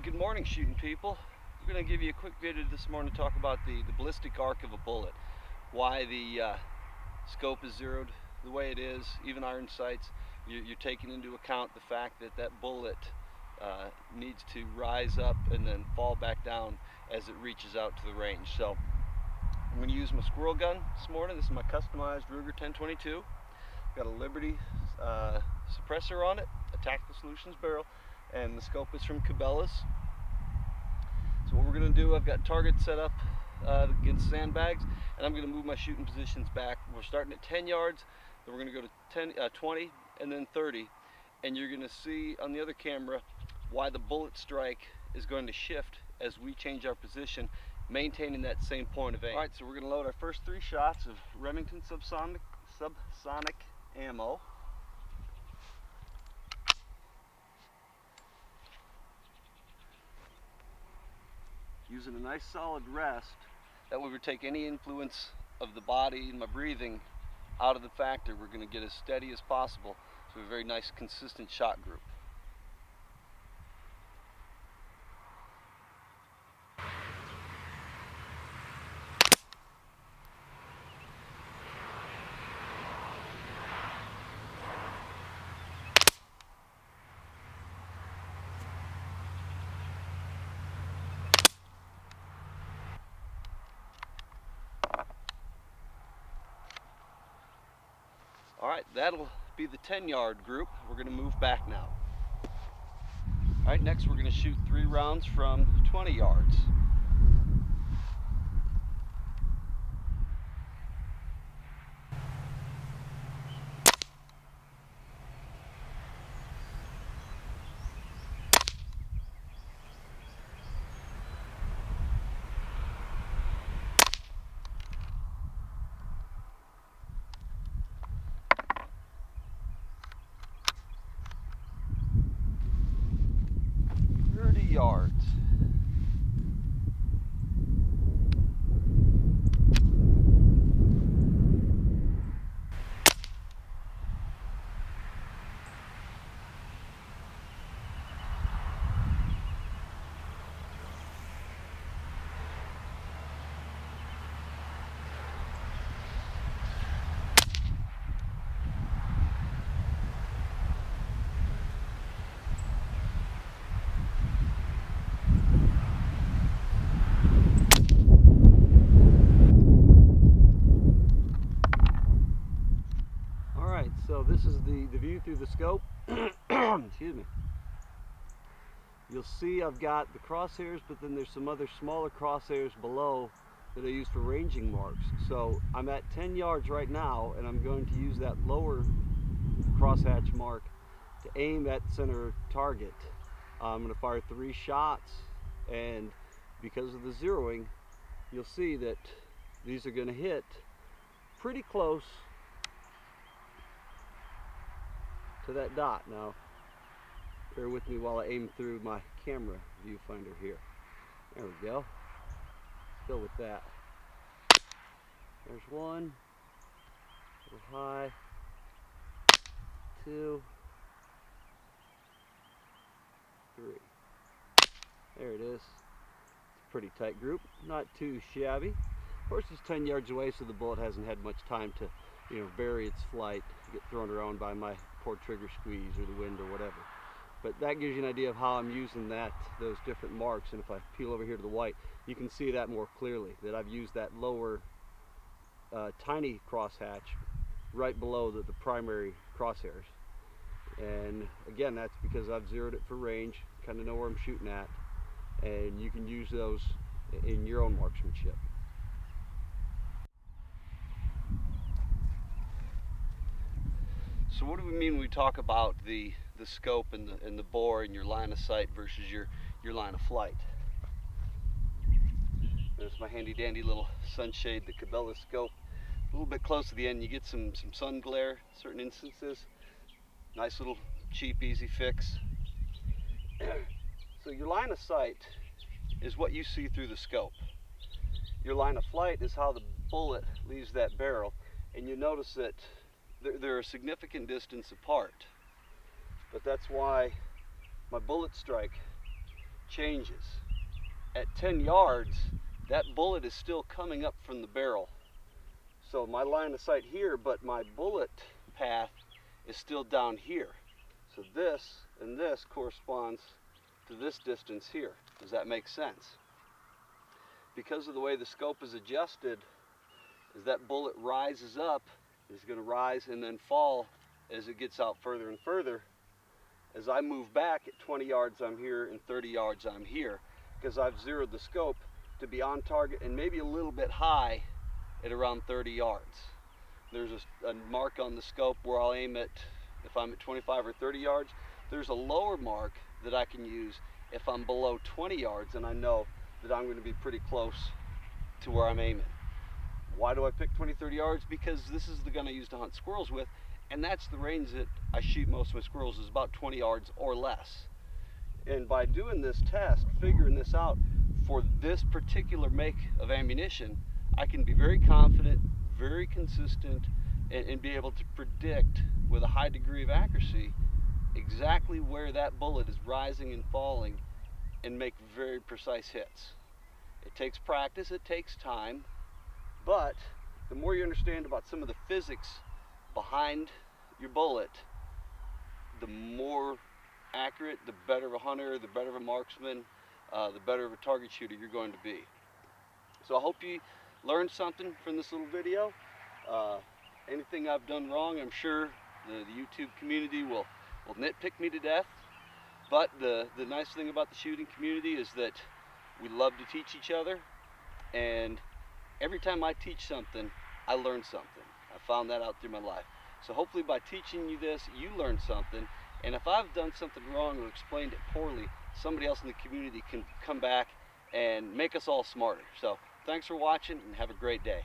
good morning shooting people. We're going to give you a quick video this morning to talk about the, the ballistic arc of a bullet. Why the uh, scope is zeroed the way it is, even iron sights. You're, you're taking into account the fact that that bullet uh, needs to rise up and then fall back down as it reaches out to the range. So I'm going to use my squirrel gun this morning. This is my customized Ruger 10/22. Got a Liberty uh, suppressor on it, a Tactical Solutions barrel, and the scope is from Cabela's. So what we're going to do, I've got targets set up uh, against sandbags, and I'm going to move my shooting positions back. We're starting at 10 yards, then we're going to go to 10, uh, 20, and then 30. And you're going to see on the other camera why the bullet strike is going to shift as we change our position, maintaining that same point of aim. All right, so we're going to load our first three shots of Remington subsonic, subsonic ammo. Using a nice solid rest that way we take any influence of the body and my breathing out of the factor. We're going to get as steady as possible to a very nice consistent shot group. All right, that'll be the 10 yard group. We're gonna move back now. All right, next we're gonna shoot three rounds from 20 yards. Yards. So this is the, the view through the scope. Excuse me. You'll see I've got the crosshairs, but then there's some other smaller crosshairs below that I use for ranging marks. So I'm at 10 yards right now, and I'm going to use that lower crosshatch mark to aim at center target. I'm going to fire three shots, and because of the zeroing, you'll see that these are going to hit pretty close to that dot. Now, bear with me while I aim through my camera viewfinder here. There we go. Let's go with that. There's one. A little high. Two. Three. There it is. It's a pretty tight group. Not too shabby. Of course, it's 10 yards away, so the bullet hasn't had much time to, you know, vary its flight, get thrown around by my poor trigger squeeze or the wind or whatever. But that gives you an idea of how I'm using that, those different marks. And if I peel over here to the white, you can see that more clearly, that I've used that lower uh, tiny crosshatch right below the, the primary crosshairs. And again, that's because I've zeroed it for range, kind of know where I'm shooting at, and you can use those in your own marksmanship. So what do we mean when we talk about the, the scope and the, and the bore and your line of sight versus your, your line of flight? There's my handy dandy little sunshade, the Cabela scope. A little bit close to the end, you get some, some sun glare in certain instances. Nice little cheap, easy fix. so your line of sight is what you see through the scope. Your line of flight is how the bullet leaves that barrel. And you notice that they're, they're a significant distance apart. But that's why my bullet strike changes. At 10 yards, that bullet is still coming up from the barrel. So my line of sight here, but my bullet path is still down here. So this and this corresponds to this distance here. Does that make sense? Because of the way the scope is adjusted, as that bullet rises up, it's going to rise and then fall as it gets out further and further. As I move back at 20 yards, I'm here, and 30 yards, I'm here, because I've zeroed the scope to be on target and maybe a little bit high at around 30 yards. There's a, a mark on the scope where I'll aim at, if I'm at 25 or 30 yards, there's a lower mark that I can use if I'm below 20 yards and I know that I'm going to be pretty close to where I'm aiming. Why do I pick 20, 30 yards? Because this is the gun I use to hunt squirrels with, and that's the range that I shoot most of my squirrels is about 20 yards or less. And by doing this test, figuring this out for this particular make of ammunition, I can be very confident, very consistent, and, and be able to predict with a high degree of accuracy exactly where that bullet is rising and falling and make very precise hits. It takes practice, it takes time, but the more you understand about some of the physics behind your bullet, the more accurate, the better of a hunter, the better of a marksman, uh, the better of a target shooter you're going to be. So I hope you learned something from this little video. Uh, anything I've done wrong, I'm sure the, the YouTube community will, will nitpick me to death. But the, the nice thing about the shooting community is that we love to teach each other and every time I teach something, I learn something. I found that out through my life. So hopefully by teaching you this, you learn something. And if I've done something wrong or explained it poorly, somebody else in the community can come back and make us all smarter. So thanks for watching and have a great day.